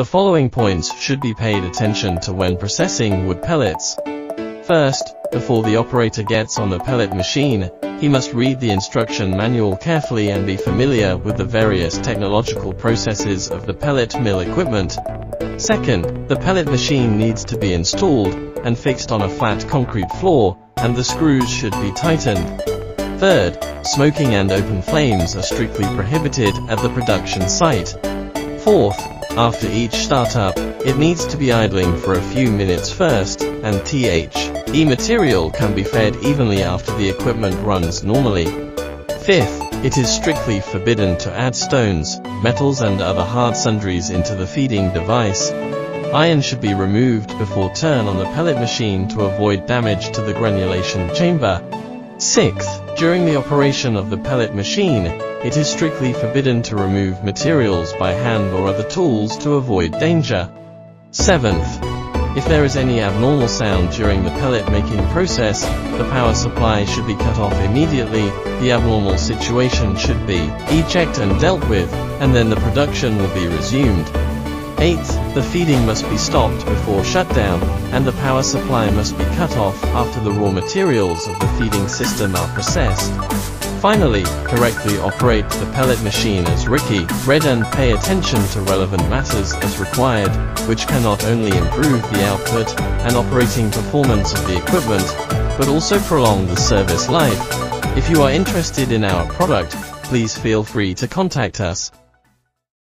The following points should be paid attention to when processing wood pellets. First, before the operator gets on the pellet machine, he must read the instruction manual carefully and be familiar with the various technological processes of the pellet mill equipment. Second, the pellet machine needs to be installed and fixed on a flat concrete floor, and the screws should be tightened. Third, smoking and open flames are strictly prohibited at the production site. Fourth, after each startup, it needs to be idling for a few minutes first, and th THE material can be fed evenly after the equipment runs normally. Fifth, it is strictly forbidden to add stones, metals and other hard sundries into the feeding device. Iron should be removed before turn on the pellet machine to avoid damage to the granulation chamber. Sixth, during the operation of the pellet machine, it is strictly forbidden to remove materials by hand or other tools to avoid danger. Seventh, if there is any abnormal sound during the pellet making process, the power supply should be cut off immediately, the abnormal situation should be e-checked and dealt with, and then the production will be resumed. 8th, the feeding must be stopped before shutdown, and the power supply must be cut off after the raw materials of the feeding system are processed. Finally, correctly operate the pellet machine as Ricky read and pay attention to relevant matters as required, which can not only improve the output and operating performance of the equipment, but also prolong the service life. If you are interested in our product, please feel free to contact us.